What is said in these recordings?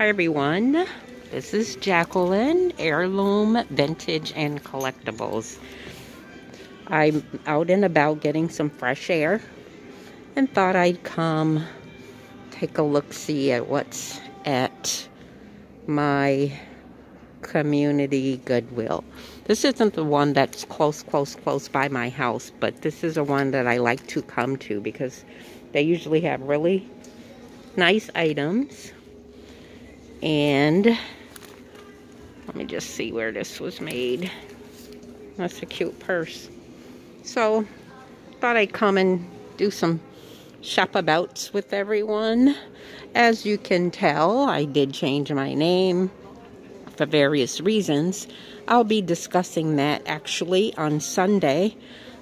Hi everyone, this is Jacqueline, Heirloom Vintage and Collectibles. I'm out and about getting some fresh air and thought I'd come take a look-see at what's at my community Goodwill. This isn't the one that's close, close, close by my house, but this is the one that I like to come to because they usually have really nice items and let me just see where this was made. That's a cute purse. So, thought I'd come and do some shop abouts with everyone. As you can tell, I did change my name for various reasons. I'll be discussing that actually on Sunday.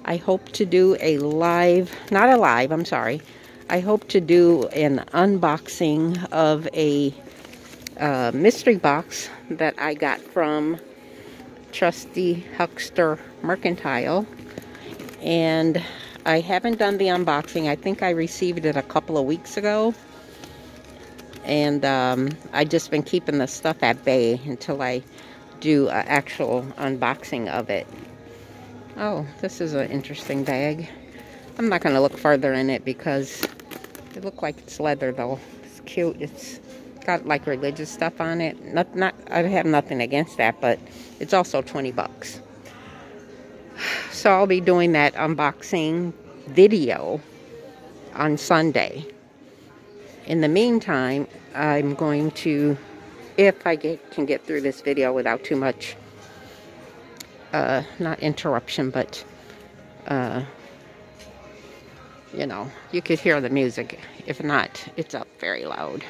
I hope to do a live, not a live, I'm sorry. I hope to do an unboxing of a uh, mystery box that I got from Trusty Huckster Mercantile. And I haven't done the unboxing. I think I received it a couple of weeks ago. And um, i just been keeping the stuff at bay until I do an actual unboxing of it. Oh, this is an interesting bag. I'm not going to look further in it because it looks like it's leather though. It's cute. It's got like religious stuff on it. Not, not, I have nothing against that, but it's also 20 bucks. So I'll be doing that unboxing video on Sunday. In the meantime, I'm going to, if I get, can get through this video without too much, uh, not interruption, but, uh, you know, you could hear the music. If not, it's up very loud.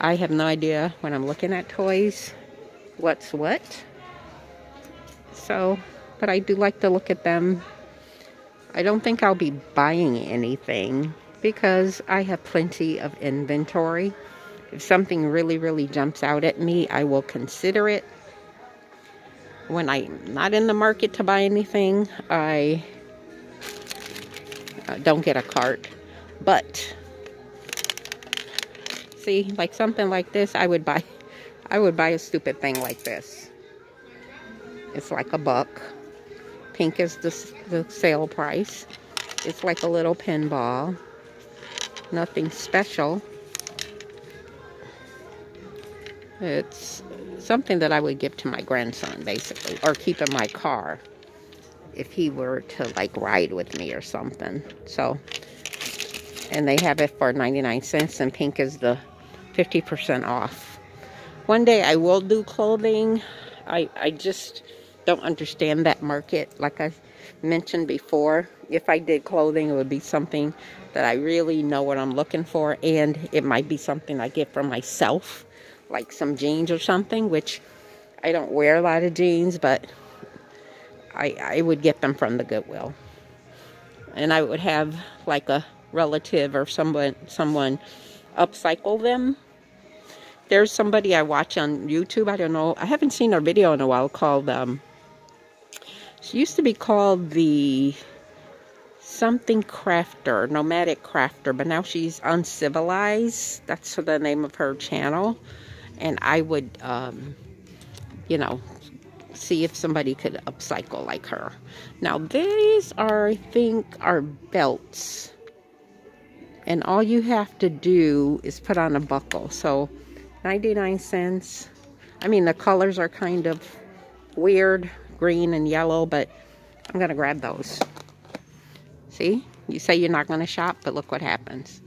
I have no idea when I'm looking at toys what's what. So, but I do like to look at them. I don't think I'll be buying anything because I have plenty of inventory. If something really, really jumps out at me, I will consider it. When I'm not in the market to buy anything, I uh, don't get a cart. But see, like something like this, I would buy, I would buy a stupid thing like this. It's like a buck. Pink is the, the sale price. It's like a little pinball. Nothing special. It's something that I would give to my grandson, basically, or keep in my car if he were to like ride with me or something. So, and they have it for 99 cents, and pink is the 50% off. One day I will do clothing. I, I just don't understand that market. Like I mentioned before, if I did clothing, it would be something that I really know what I'm looking for. And it might be something I get for myself, like some jeans or something, which I don't wear a lot of jeans, but I, I would get them from the Goodwill. And I would have like a relative or someone someone upcycle them there's somebody I watch on YouTube. I don't know. I haven't seen her video in a while called, um, she used to be called the something crafter, nomadic crafter, but now she's uncivilized. That's the name of her channel. And I would, um, you know, see if somebody could upcycle like her. Now, these are, I think, are belts. And all you have to do is put on a buckle. So, 99 cents. I mean, the colors are kind of weird, green and yellow, but I'm going to grab those. See? You say you're not going to shop, but look what happens.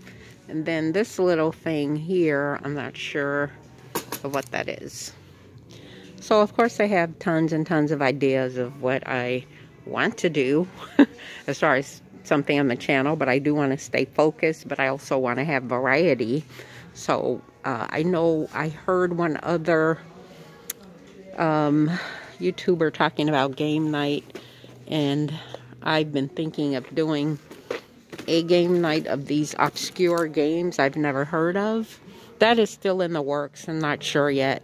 And then this little thing here, I'm not sure of what that is. So, of course, I have tons and tons of ideas of what I want to do as far as something on the channel, but I do want to stay focused, but I also want to have variety. So uh, I know I heard one other um, YouTuber talking about game night, and I've been thinking of doing a game night of these obscure games I've never heard of. That is still in the works. I'm not sure yet.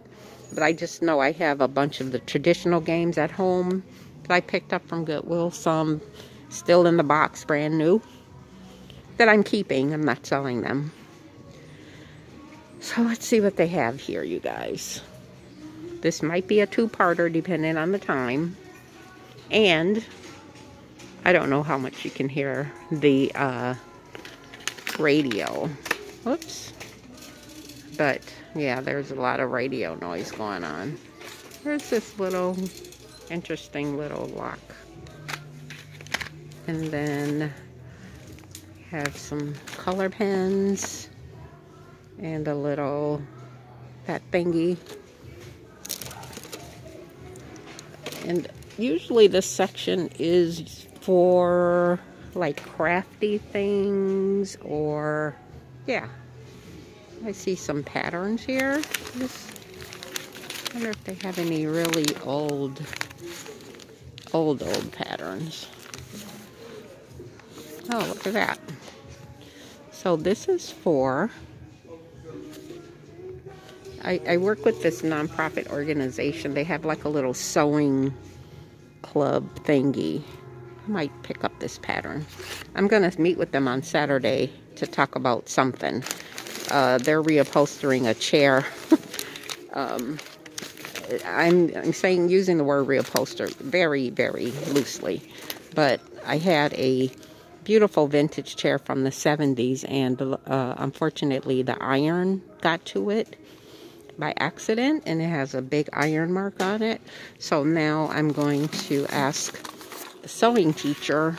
But I just know I have a bunch of the traditional games at home that I picked up from Goodwill. Some still in the box, brand new, that I'm keeping. I'm not selling them. So let's see what they have here, you guys. This might be a two-parter depending on the time. And I don't know how much you can hear the uh, radio. Whoops. But yeah, there's a lot of radio noise going on. There's this little interesting little lock. And then have some color pens and a little that thingy. And usually this section is for like crafty things or yeah. I see some patterns here. Just wonder if they have any really old old old patterns. Oh, look at that. So this is for I, I work with this nonprofit organization. They have like a little sewing club thingy. I might pick up this pattern. I'm going to meet with them on Saturday to talk about something. Uh, they're reupholstering a chair. um, I'm, I'm saying using the word reupholster very, very loosely. But I had a beautiful vintage chair from the 70s, and uh, unfortunately, the iron got to it by accident and it has a big iron mark on it. So now I'm going to ask the sewing teacher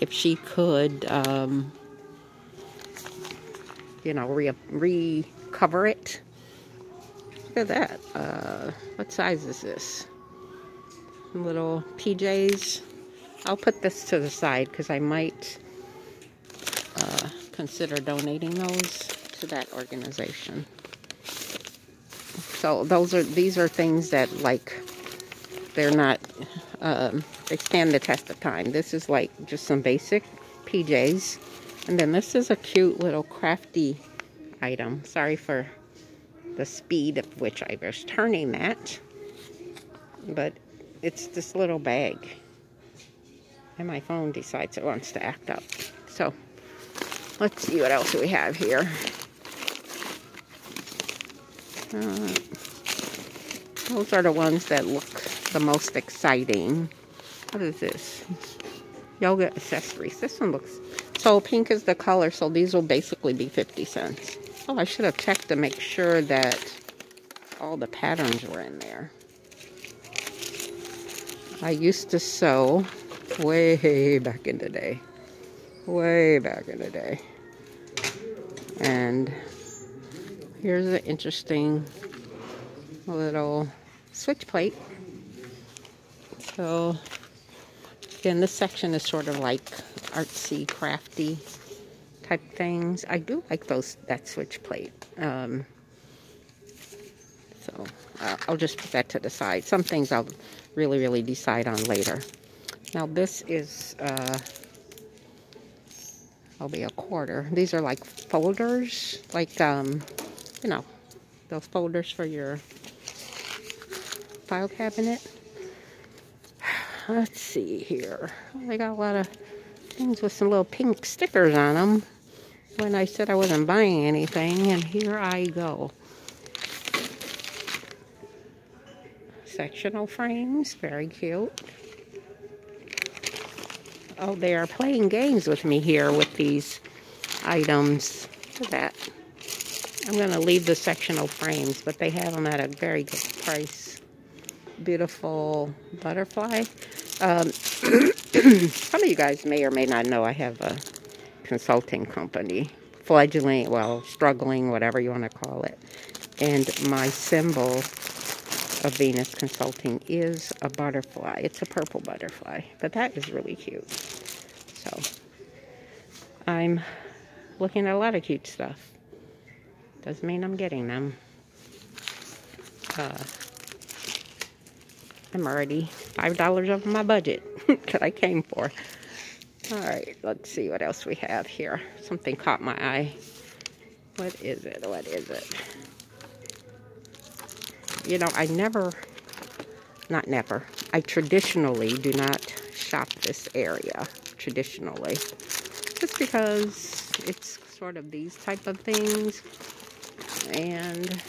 if she could, um, you know, re recover it. Look at that. Uh, what size is this? Little PJs. I'll put this to the side because I might uh, consider donating those to that organization. So those are these are things that like they're not um, they stand the test of time. This is like just some basic PJs, and then this is a cute little crafty item. Sorry for the speed of which I was turning that, but it's this little bag, and my phone decides it wants to act up. So let's see what else we have here. Uh, those are the ones that look the most exciting. What is this? Yoga accessories. This one looks... So pink is the color, so these will basically be 50 cents. Oh, I should have checked to make sure that all the patterns were in there. I used to sew way back in the day. Way back in the day. And here's an interesting little switch plate. So again, this section is sort of like artsy, crafty type things. I do like those that switch plate. Um, so uh, I'll just put that to the side. Some things I'll really, really decide on later. Now this is, uh, I'll be a quarter. These are like folders, like, um, you know, those folders for your file cabinet. Let's see here. They got a lot of things with some little pink stickers on them when I said I wasn't buying anything, and here I go. Sectional frames, very cute. Oh, they are playing games with me here with these items. Look at that. I'm going to leave the sectional frames, but they have them at a very good price. Beautiful butterfly. Um, some of you guys may or may not know I have a consulting company. Fledgling, well, struggling, whatever you want to call it. And my symbol of Venus Consulting is a butterfly. It's a purple butterfly, but that is really cute. So, I'm looking at a lot of cute stuff. Doesn't mean I'm getting them. Uh, I'm already $5 over my budget that I came for. All right, let's see what else we have here. Something caught my eye. What is it? What is it? You know, I never, not never, I traditionally do not shop this area, traditionally. Just because it's sort of these type of things. And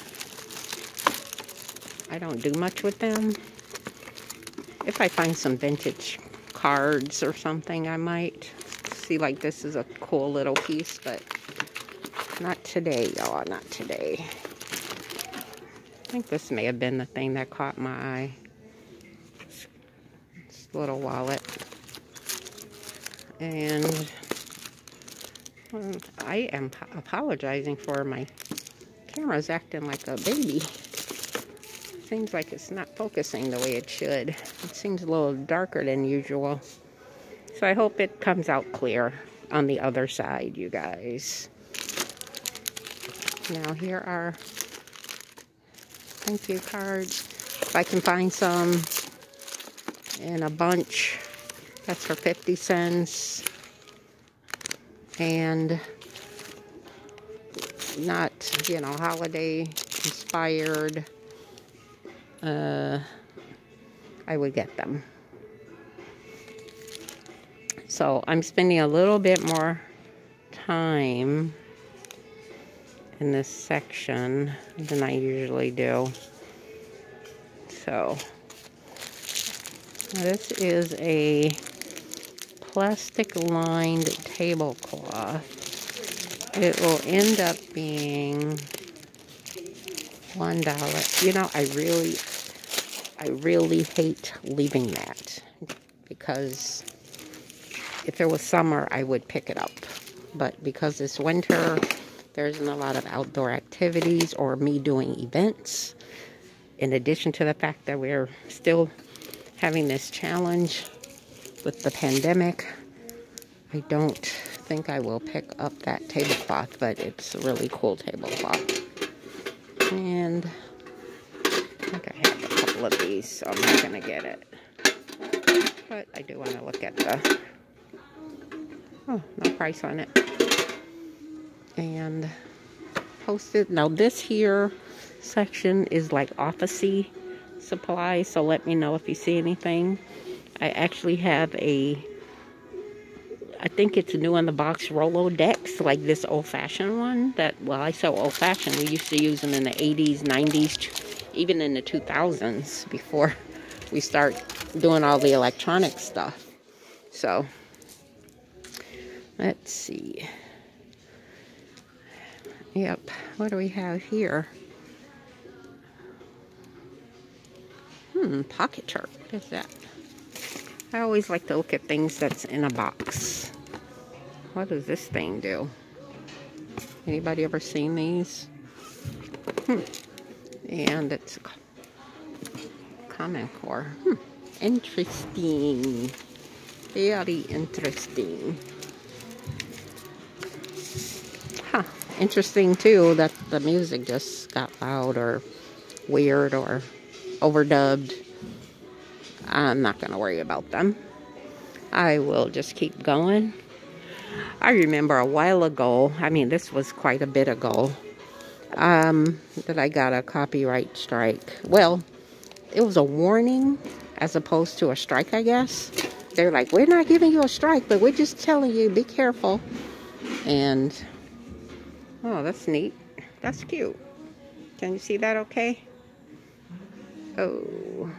I don't do much with them. If I find some vintage cards or something, I might see like this is a cool little piece, but not today, y'all, not today. I think this may have been the thing that caught my eye. This little wallet. And hmm, I am apologizing for my camera's acting like a baby. Seems like it's not focusing the way it should. It seems a little darker than usual. So I hope it comes out clear on the other side, you guys. Now here are thank you cards. If I can find some in a bunch, that's for 50 cents. And not, you know, holiday inspired, uh, I would get them. So I'm spending a little bit more time in this section than I usually do. So this is a plastic lined tablecloth. It will end up being one dollar. You know, I really, I really hate leaving that because if it was summer, I would pick it up. But because it's winter, there isn't a lot of outdoor activities or me doing events. In addition to the fact that we're still having this challenge with the pandemic, I don't think I will pick up that tablecloth, but it's a really cool tablecloth. And I think I have of these, so I'm not going to get it. But I do want to look at the... Oh, no price on it and posted. Now this here section is like officey supplies, so let me know if you see anything. I actually have a, I think it's new in the box Rolodex, like this old-fashioned one that, well, I say old-fashioned. We used to use them in the 80s, 90s, even in the 2000s before we start doing all the electronic stuff. So, let's see. Yep. What do we have here? Hmm, pocket chart. What is that? I always like to look at things that's in a box. What does this thing do? Anybody ever seen these? Hmm. And it's Common Core. Hmm. Interesting. Very interesting. Huh. interesting too that the music just got loud or weird or overdubbed. I'm not going to worry about them. I will just keep going. I remember a while ago, I mean, this was quite a bit ago, um, that I got a copyright strike. Well, it was a warning as opposed to a strike, I guess. They're like, we're not giving you a strike, but we're just telling you, be careful. And Oh, that's neat. That's cute. Can you see that okay? Oh,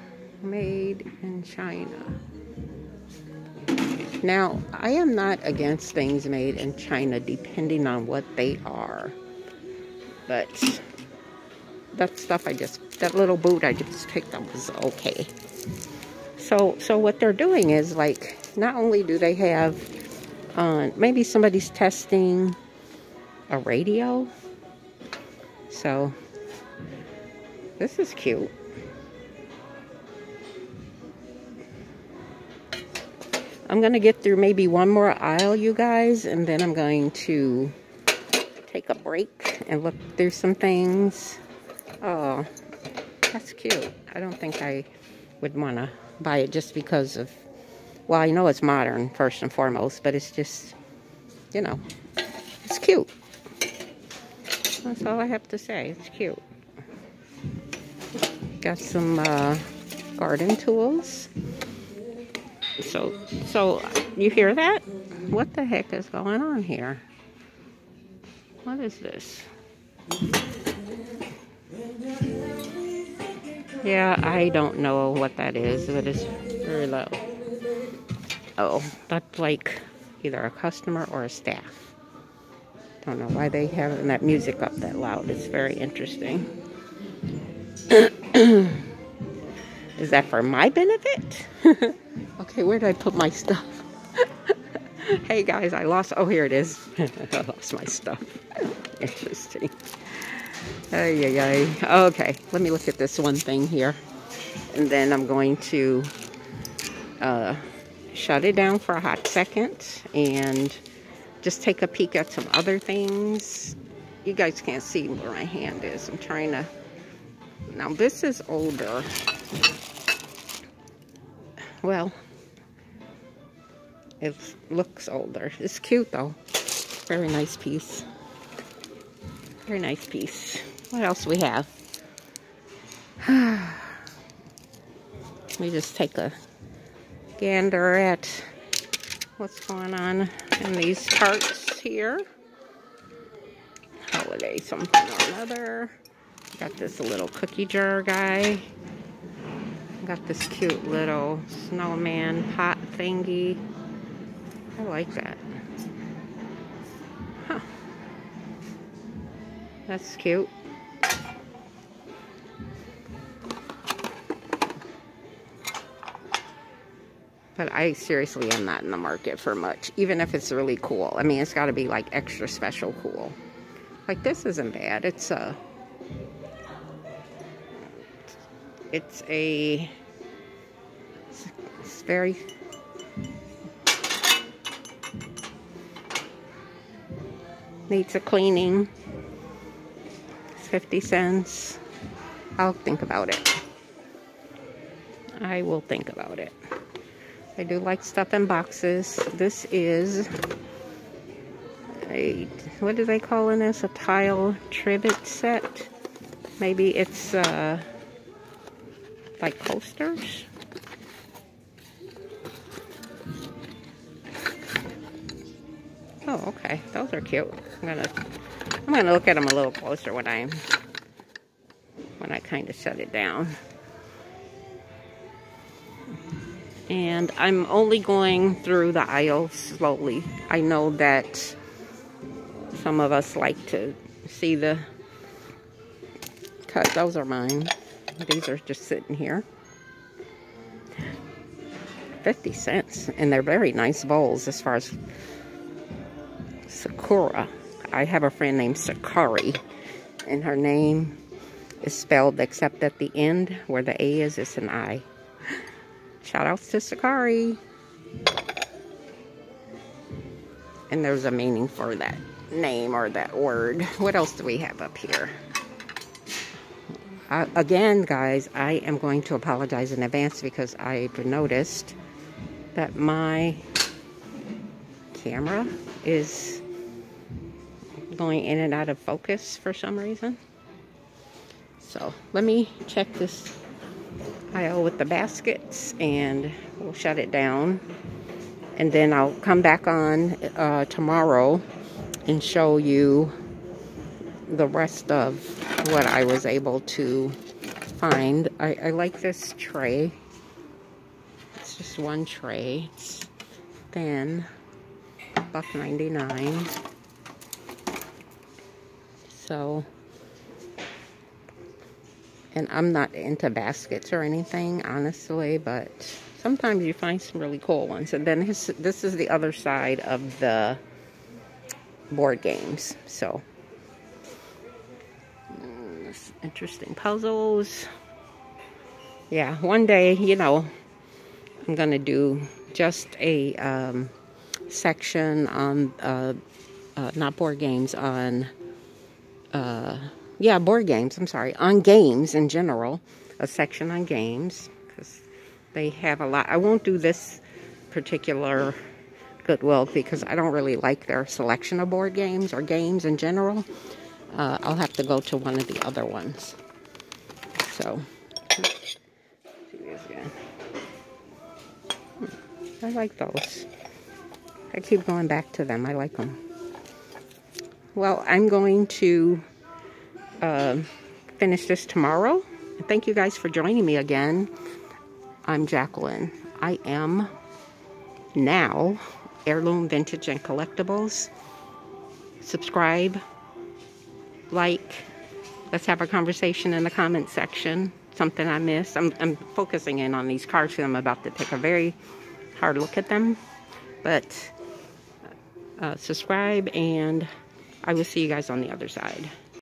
made in China. Now, I am not against things made in China depending on what they are. But that stuff I just, that little boot I just picked up was okay. So, so what they're doing is like, not only do they have, uh, maybe somebody's testing a radio. So, this is cute. I'm going to get through maybe one more aisle, you guys, and then I'm going to take a break and look through some things. Oh, that's cute. I don't think I would want to buy it just because of, well, I know it's modern, first and foremost, but it's just, you know, it's cute. That's all I have to say. It's cute. Got some uh, garden tools. So, so you hear that? What the heck is going on here? What is this? Yeah, I don't know what that is, but it's very low. Oh, that's like either a customer or a staff. Don't know why they have that music up that loud. It's very interesting. is that for my benefit? okay, where did I put my stuff? hey guys, I lost. Oh, here it is. I lost my stuff. Interesting. Ay, ay, ay. Okay, let me look at this one thing here. And then I'm going to uh, shut it down for a hot second and just take a peek at some other things. You guys can't see where my hand is. I'm trying to... Now, this is older. Well, it looks older. It's cute, though. Very nice piece. Very nice piece. What else we have? Let me just take a gander at what's going on in these carts here. Holiday something or another. Got this little cookie jar guy. Got this cute little snowman pot thingy. I like that. Huh. That's cute. But I seriously am not in the market for much, even if it's really cool. I mean, it's got to be like extra special cool. Like this isn't bad. It's a, it's a, it's very, needs a cleaning. It's 50 cents. I'll think about it. I will think about it. I do like stuff in boxes. This is a, what do they call in this? A tile trivet set. Maybe it's uh, like coasters. Oh, okay. Those are cute. I'm gonna, I'm gonna look at them a little closer when I, when I kind of shut it down and I'm only going through the aisles slowly. I know that some of us like to see the cut. Those are mine. These are just sitting here. 50 cents. And they're very nice bowls as far as Sakura. I have a friend named Sakari. And her name is spelled except at the end where the A is, it's an I. Shout outs to Sakari. And there's a meaning for that name or that word. What else do we have up here? Uh, again, guys, I am going to apologize in advance because I've noticed that my camera is going in and out of focus for some reason. So let me check this aisle with the baskets and we'll shut it down. And then I'll come back on uh, tomorrow and show you the rest of what I was able to find. I, I like this tray. It's just one tray. It's thin. Buck 99. So and I'm not into baskets or anything, honestly, but sometimes you find some really cool ones. And then his, this is the other side of the board games. So, mm, interesting puzzles. Yeah, one day, you know, I'm going to do just a um, section on, uh, uh, not board games, on... Uh, yeah, board games, I'm sorry, on games in general, a section on games, because they have a lot. I won't do this particular Goodwill because I don't really like their selection of board games or games in general. Uh, I'll have to go to one of the other ones. So, I like those. I keep going back to them. I like them. Well, I'm going to uh, finish this tomorrow. Thank you guys for joining me again. I'm Jacqueline. I am now Heirloom Vintage and Collectibles. Subscribe, like, let's have a conversation in the comment section. Something I missed. I'm, I'm focusing in on these cards because I'm about to take a very hard look at them. But uh, subscribe and I will see you guys on the other side.